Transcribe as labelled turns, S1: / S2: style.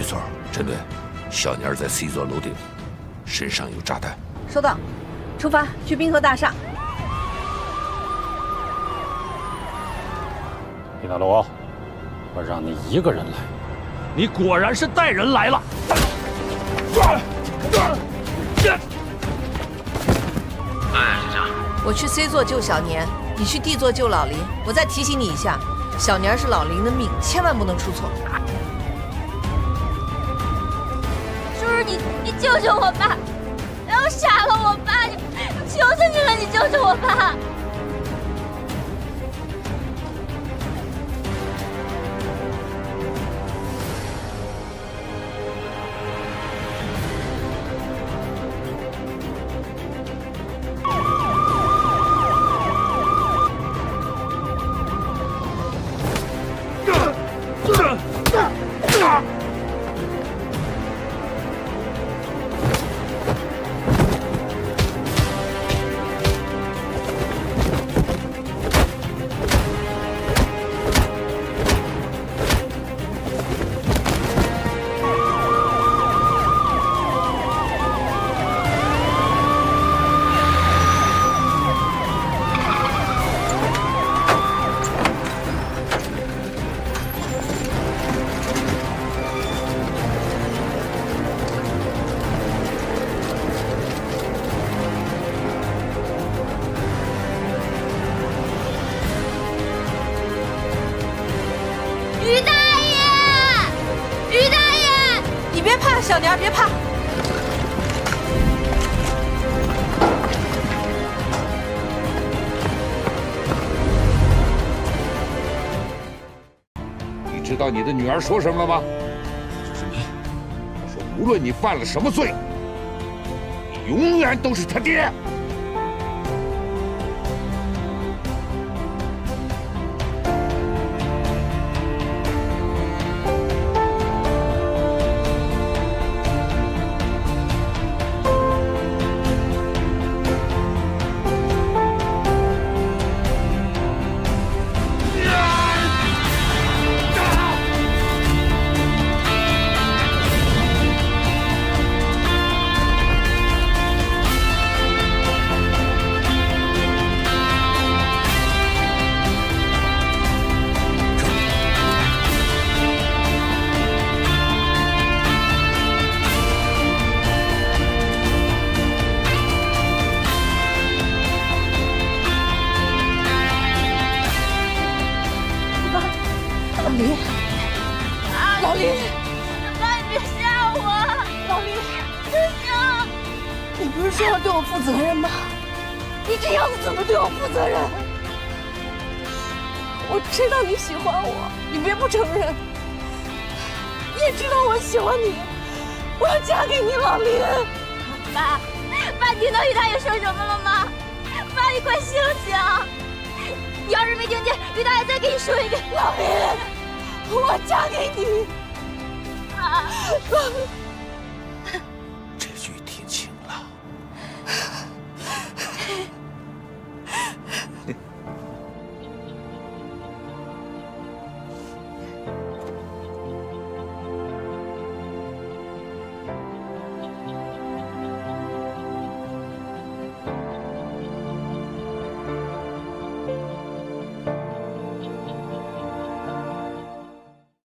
S1: 玉翠，陈队，小年在 C 座楼顶，身上有炸弹。
S2: 收到，出发去滨河大厦。
S3: 李大罗，我让你一个人来，你果然是带人来了。
S4: 哎，学长，
S2: 我去 C 座救小年，你去 D 座救老林。我再提醒你一下，小年是老林的命，千万不能出错。
S5: 你你救救我吧，于大爷，于大爷，
S2: 你别怕，小年别怕。
S1: 你知道你的女儿说什么了吗？
S3: 说什么？
S1: 她说无论你犯了什么罪，你永远都是他爹。
S2: 老林，
S5: 爸，你别吓我！
S2: 老林，
S5: 不行，
S2: 你不是说要对我负责任吗？你这样子怎么对我负责任？我知道你喜欢我，你别不承认。你也知道我喜欢你，我要嫁给你，老林。
S5: 爸，爸听到于大爷说什么了吗？爸，你快醒醒！你要是没听见，于大爷再给你说一遍。
S2: 老林，我嫁给你。
S5: 啊，
S2: 老。